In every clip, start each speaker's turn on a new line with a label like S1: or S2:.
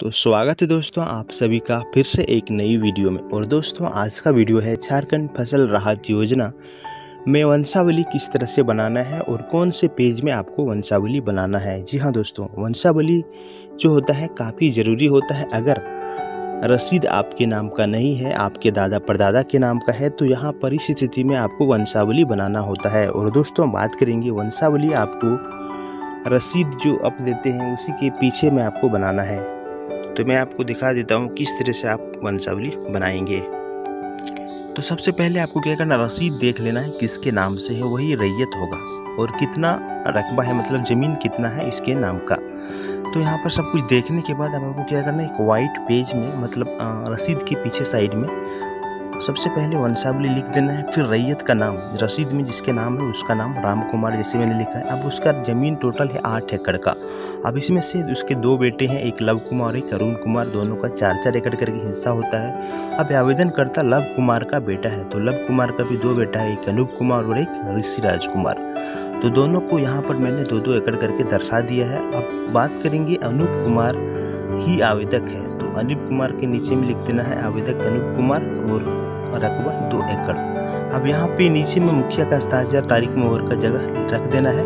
S1: तो स्वागत है दोस्तों आप सभी का फिर से एक नई वीडियो में। और दोस्तों, आज का वीडियो है झारखंड फ़सल राहत योजना। में वंशावली किस तरह से बनाना है और कौन से पेज में आपको वंशावली बनाना है? जी हाँ दोस्तों, वंशावली जो होता है काफ़ी ज़रूरी होता है। अगर रसीद आपके नाम का नहीं है, आपके दादा परदादा के नाम का है तो यहाँ पर इस स्थिति में आपको वंशावली बनाना होता है। और दोस्तों, बात करेंगे वंशावली आपको रसीद जो आप देते हैं, उसी के पीछे में आपको बनाना है। तो मैं आपको दिखा देता हूँ किस तरह से आप वंशावली बनाएँगे। तो सबसे पहले आपको क्या करना रसीद देख लेना है किसके नाम से है, वही रैयत होगा। और कितना रकबा है मतलब ज़मीन कितना है, इसके नाम का। तो यहाँ पर सब कुछ देखने के बाद आपको क्या करना है, एक वाइट पेज में मतलब रसीद के पीछे साइड में सबसे पहले वंशावली लिख देना है, फिर रैयत का नाम रसीद में जिसके नाम है उसका नाम राम कुमार जैसे मैंने लिखा है। अब उसका ज़मीन टोटल है आठ एकड़ का। अब इसमें से उसके दो बेटे हैं, एक लव कुमार, एक अरुण कुमार, दोनों का चार चार एकड़ करके हिस्सा होता है। अब आवेदन करता लव कुमार का बेटा है तो लव कुमार का भी दो बेटा है, एक अनूप कुमार और एक ऋषि राज कुमार तो दोनों को यहाँ पर मैंने दो दो एकड़ करके दर्शा दिया है। अब बात करेंगे अनूप कुमार ही आवेदक है तो अनूप कुमार के नीचे में लिख देना है आवेदक अनूप कुमार और रकबा दो एकड़। अब यहाँ पे नीचे में मुखिया का हस्ताक्षर तारीख मोहर का जगह रख देना है।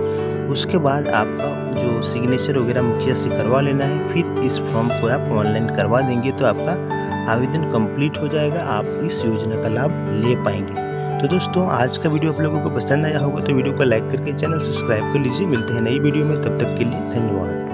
S1: उसके बाद आपका जो सिग्नेचर वगैरह मुखिया से करवा लेना है। फिर इस फॉर्म को आप ऑनलाइन करवा देंगे तो आपका आवेदन कंप्लीट हो जाएगा। आप इस योजना का लाभ ले पाएँगे। तो दोस्तों, आज का वीडियो आप लोगों को पसंद आया होगा तो वीडियो को लाइक करके चैनल सब्सक्राइब कर लीजिए। मिलते हैं नई वीडियो में। तब तक के लिए धन्यवाद।